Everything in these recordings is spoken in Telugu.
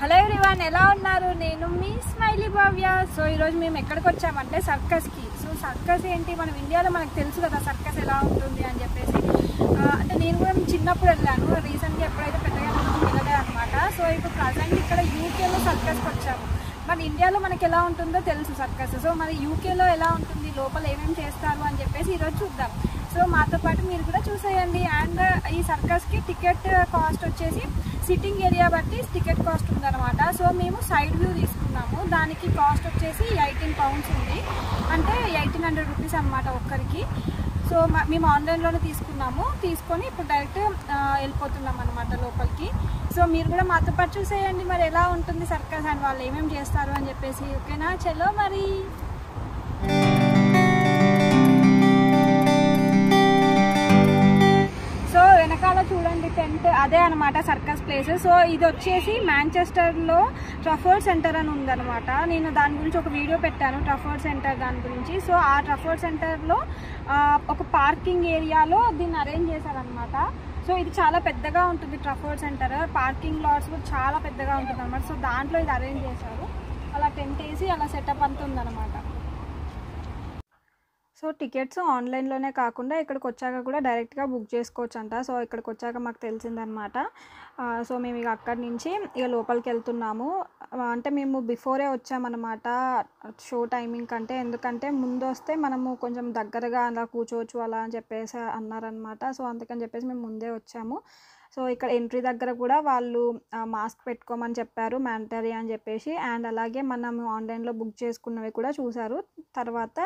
హలో ఎవరివాన్ ఎలా ఉన్నారు? నేను మీ స్మైలీ భవ్య. సో ఈరోజు మేము ఎక్కడికి వచ్చామంటే సర్కస్కి. సో సర్కస్ ఏంటి? మనం ఇండియాలో మనకు తెలుసు కదా సర్కస్ ఎలా ఉంటుంది అని చెప్పేసి. అంటే నేను కూడా చిన్నప్పుడు వెళ్ళాను. రీసెంట్గా ఎప్పుడైతే పెద్దగా వెళ్ళలే అనమాట సో ఇప్పుడు ప్రజెంట్ ఇక్కడ యూకేలో సర్కస్కి వచ్చాము. మన ఇండియాలో మనకి ఎలా ఉంటుందో తెలుసు సర్కస్. సో మరి యూకేలో ఎలా ఉంటుంది? లోపల ఏమేమి చేస్తారు? అని చెప్పేసి ఈరోజు చూద్దాం. సో మాతో పాటు మీరు కూడా చూసేయండి. అండ్ ఈ సర్కస్కి టికెట్ కాస్ట్ వచ్చేసి సిట్టింగ్ ఏరియా బట్టి టికెట్ కాస్ట్ ఉందన్నమాట. సో మేము సైడ్ వ్యూ తీసుకున్నాము. దానికి కాస్ట్ వచ్చేసి ఎయిటీన్ పౌండ్స్ ఉంది. అంటే ఎయిటీన్ హండ్రెడ్ రూపీస్ అనమాట ఒక్కరికి. సో మేము ఆన్లైన్లోనే తీసుకున్నాము. తీసుకొని ఇప్పుడు డైరెక్ట్ వెళ్ళిపోతున్నాం అనమాట లోపలికి. సో మీరు కూడా మాతో పాటు చూసేయండి. మరి ఎలా ఉంటుంది సర్కస్ అండ్ వాళ్ళు ఏమేమి చేస్తారు అని చెప్పేసి. ఓకేనా? చలో మరి. వెనకాల చూడండి టెంట్ అదే అనమాట సర్కస్ ప్లేస్. సో ఇది వచ్చేసి మాంచెస్టర్లో ట్రఫర్డ్ సెంటర్ అని ఉందనమాట నేను దాని గురించి ఒక వీడియో పెట్టాను ట్రఫర్డ్ సెంటర్ దాని గురించి. సో ఆ ట్రఫర్డ్ సెంటర్లో ఒక పార్కింగ్ ఏరియాలో దీన్ని అరేంజ్ చేశారనమాట సో ఇది చాలా పెద్దగా ఉంటుంది ట్రఫర్డ్ సెంటర్. పార్కింగ్ లాట్స్ కూడా చాలా పెద్దగా ఉంటుంది అనమాట సో దాంట్లో ఇది అరేంజ్ చేశారు. అలా టెంట్ వేసి అలా సెటప్ అంతా ఉందన్నమాట. సో టికెట్స్ ఆన్లైన్లోనే కాకుండా ఇక్కడికి వచ్చాక కూడా డైరెక్ట్గా బుక్ చేసుకోవచ్చు అంట సో ఇక్కడికి వచ్చాక మాకు తెలిసిందనమాట. సో మేము ఇక అక్కడి నుంచి ఇక లోపలికి వెళ్తున్నాము అంటే మేము బిఫోరే వచ్చామన్నమాట షో టైమింగ్ కంటే. ఎందుకంటే ముందు వస్తే మనము కొంచెం దగ్గరగా అలా కూర్చోవచ్చు అలా అని చెప్పేసి అన్నారనమాట. సో అందుకని చెప్పేసి మేము ముందే వచ్చాము. సో ఇక్కడ ఎంట్రీ దగ్గర కూడా వాళ్ళు మాస్క్ పెట్టుకోమని చెప్పారు మ్యాండటరీ అని చెప్పేసి. అండ్ అలాగే మనం ఆన్లైన్లో బుక్ చేసుకున్నవి కూడా చూశారు తర్వాత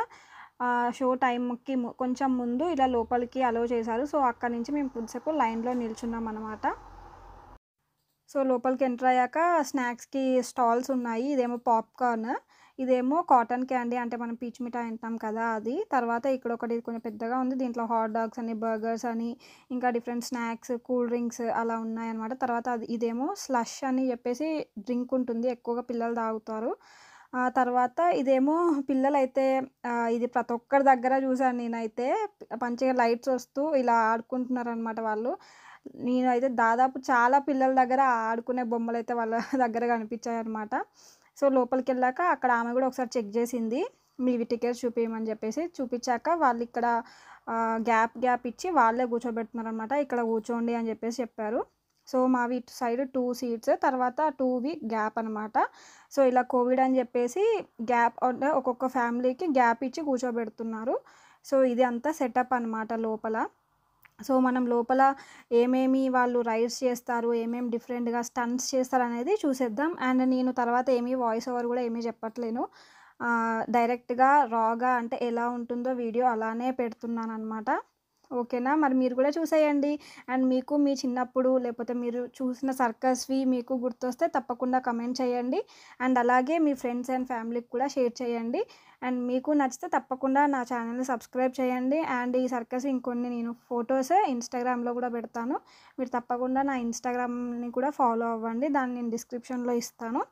షో టైంకి కొంచెం ముందు ఇలా లోపలికి అలో చేశారు. సో అక్కడి నుంచి మేము కొద్దిసేపు లైన్లో నిల్చున్నాం అనమాట సో లోపలికి ఎంటర్ అయ్యాక స్నాక్స్కి స్టాల్స్ ఉన్నాయి. ఇదేమో పాప్కార్న్ ఇదేమో కాటన్ క్యాండీ అంటే మనం పీచ్ మిఠాయి అంటాం కదా అది. తర్వాత ఇక్కడ ఒకటి కొంచెం పెద్దగా ఉంది. దీంట్లో హాట్ డాగ్స్ అని బర్గర్స్ అని ఇంకా డిఫరెంట్ స్నాక్స్ కూల్ డ్రింక్స్ అలా ఉన్నాయన్నమాట. తర్వాత అది ఇదేమో స్లష్ అని చెప్పేసి డ్రింక్ ఉంటుంది. ఎక్కువగా పిల్లలు తాగుతారు. ఆ తర్వాత ఇదేమో పిల్లలైతే ఇది ప్రతి ఒక్కరి దగ్గర చూసాను నేనైతే. మంచిగా లైట్స్ వస్తూ ఇలా ఆడుకుంటున్నారు అనమాట వాళ్ళు. నేనైతే దాదాపు చాలా పిల్లల దగ్గర ఆడుకునే బొమ్మలు అయితే వాళ్ళ దగ్గర కనిపించాయి అనమాట సో లోపలికి వెళ్ళాక అక్కడ ఆమె కూడా ఒకసారి చెక్ చేసింది. మీవి టికెట్స్ చూపించమని చెప్పేసి చూపించాక వాళ్ళు ఇక్కడ గ్యాప్ గ్యాప్ ఇచ్చి వాళ్ళే కూర్చోబెడుతున్నారు అనమాట ఇక్కడ కూర్చోండి అని చెప్పేసి చెప్పారు. సో మావి ఇటు సైడ్ టూ సీట్స్ తర్వాత టూవి గ్యాప్ అనమాట సో ఇలా కోవిడ్ అని చెప్పేసి గ్యాప్ అంటే ఒక్కొక్క ఫ్యామిలీకి గ్యాప్ ఇచ్చి కూర్చోబెడుతున్నారు. సో ఇది అంతా సెటప్ అనమాట లోపల. సో మనం లోపల ఏమేమి వాళ్ళు రైడ్స్ చేస్తారు ఏమేమి డిఫరెంట్గా స్టన్స్ చేస్తారు అనేది చూసేద్దాం. అండ్ నేను తర్వాత ఏమీ వాయిస్ ఓవర్ కూడా ఏమీ చెప్పట్లేను. డైరెక్ట్గా రాగా అంటే ఎలా ఉంటుందో వీడియో అలానే పెడుతున్నాను అనమాట ఓకేనా? మరి మీరు కూడా చూసేయండి. అండ్ మీకు మీ చిన్నప్పుడు లేకపోతే మీరు చూసిన సర్కస్వి మీకు గుర్తొస్తే తప్పకుండా కమెంట్ చేయండి. అండ్ అలాగే మీ ఫ్రెండ్స్ అండ్ ఫ్యామిలీకి కూడా షేర్ చేయండి. అండ్ మీకు నచ్చితే తప్పకుండా నా ఛానల్ని సబ్స్క్రైబ్ చేయండి. అండ్ ఈ సర్కస్ ఇంకొన్ని నేను ఫొటోస్ ఇన్స్టాగ్రామ్లో కూడా పెడతాను. మీరు తప్పకుండా నా ఇన్స్టాగ్రామ్ని కూడా ఫాలో అవ్వండి. దాన్ని నేను డిస్క్రిప్షన్లో ఇస్తాను.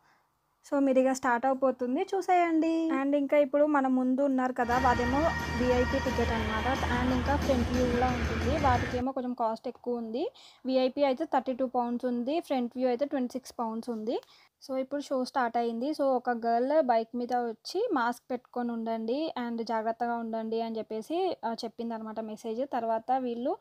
సో మీరు ఇక స్టార్ట్ అయిపోతుంది చూసేయండి. అండ్ ఇంకా ఇప్పుడు మన ముందు ఉన్నారు కదా వాదేమో విఐపి టికెట్ అనమాట అండ్ ఇంకా ఫ్రంట్ వ్యూ కూడా ఉంటుంది. వాటికి ఏమో కొంచెం కాస్ట్ ఎక్కువ ఉంది. విఐపి అయితే థర్టీ టూ పౌండ్స్ ఉంది. ఫ్రంట్ వ్యూ అయితే ట్వంటీ సిక్స్ పౌండ్స్ ఉంది. సో ఇప్పుడు షో స్టార్ట్ అయింది. సో ఒక గర్ల్ బైక్ మీద వచ్చి మాస్క్ పెట్టుకొని ఉండండి అండ్ జాగ్రత్తగా ఉండండి అని చెప్పేసి చెప్పింది అనమాట మెసేజ్. తర్వాత వీళ్ళు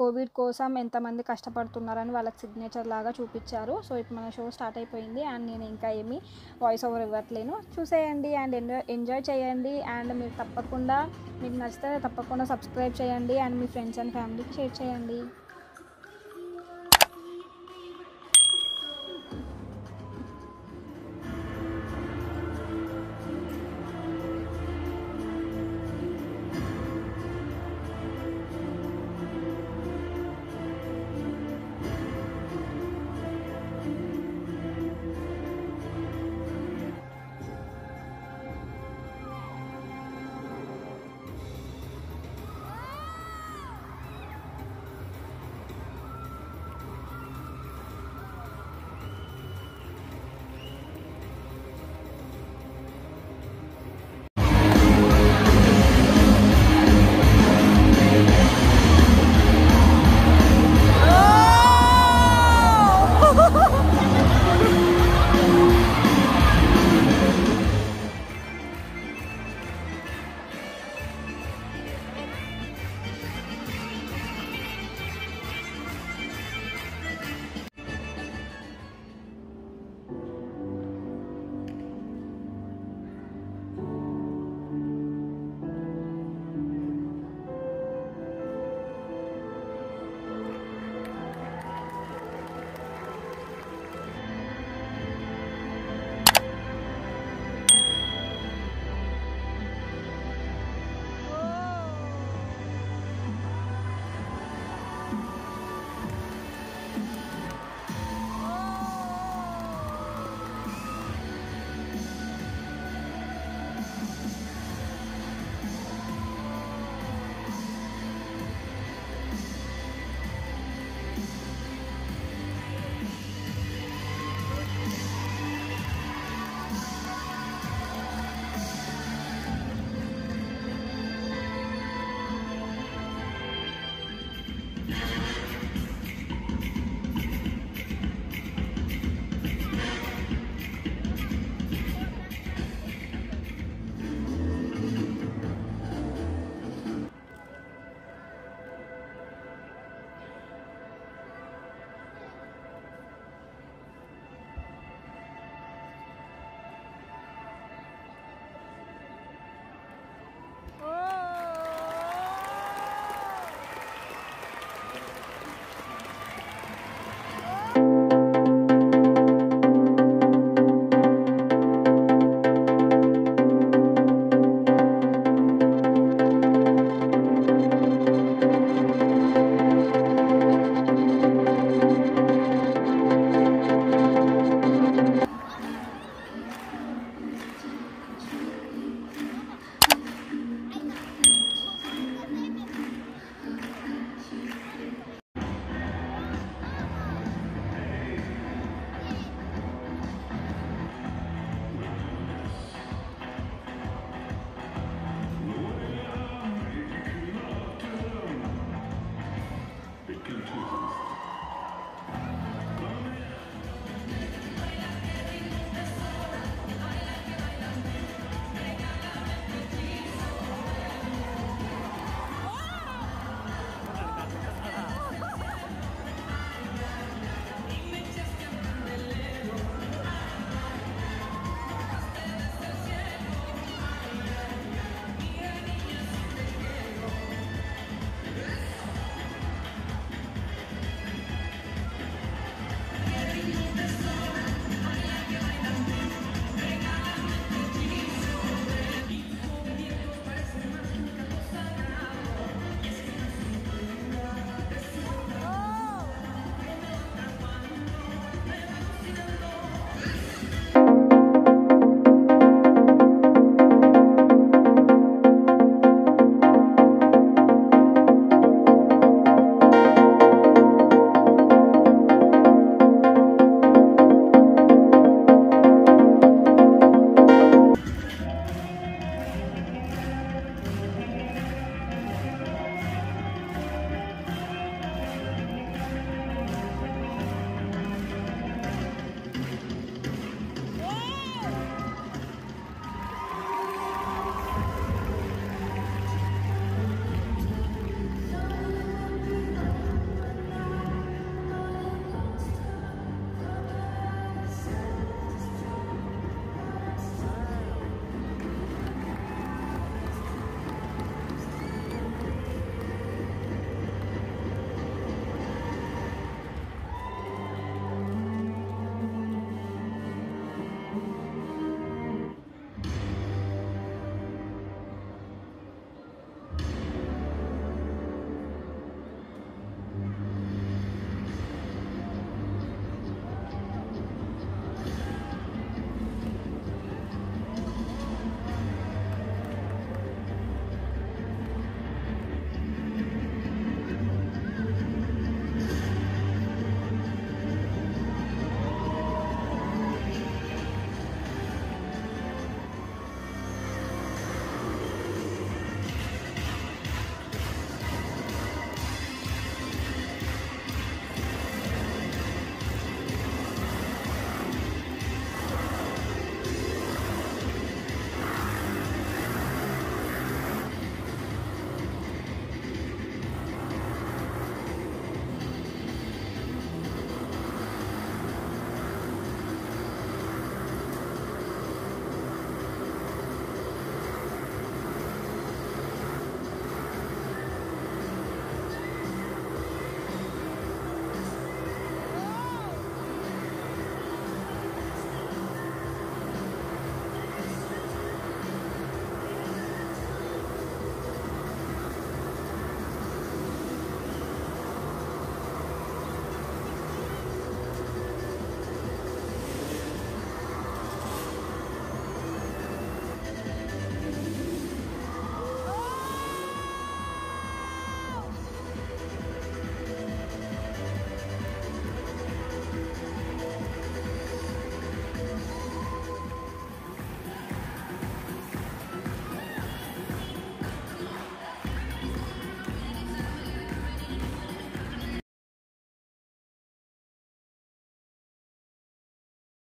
కోవిడ్ కోసం ఎంతమంది కష్టపడుతున్నారని వాళ్ళకి సిగ్నేచర్ లాగా చూపించారు. సో ఇప్పుడు మన షో స్టార్ట్ అయిపోయింది అండ్ నేను ఇంకా ఏమీ వాయిస్ ఓవర్ ఇవ్వట్లేను. చూసేయండి అండ్ ఎంజాయ్ ఎంజాయ్ చేయండి అండ్ మీరు తప్పకుండా మీకు నచ్చితే తప్పకుండా సబ్స్క్రైబ్ చేయండి అండ్ మీ ఫ్రెండ్స్ అండ్ ఫ్యామిలీకి షేర్ చేయండి.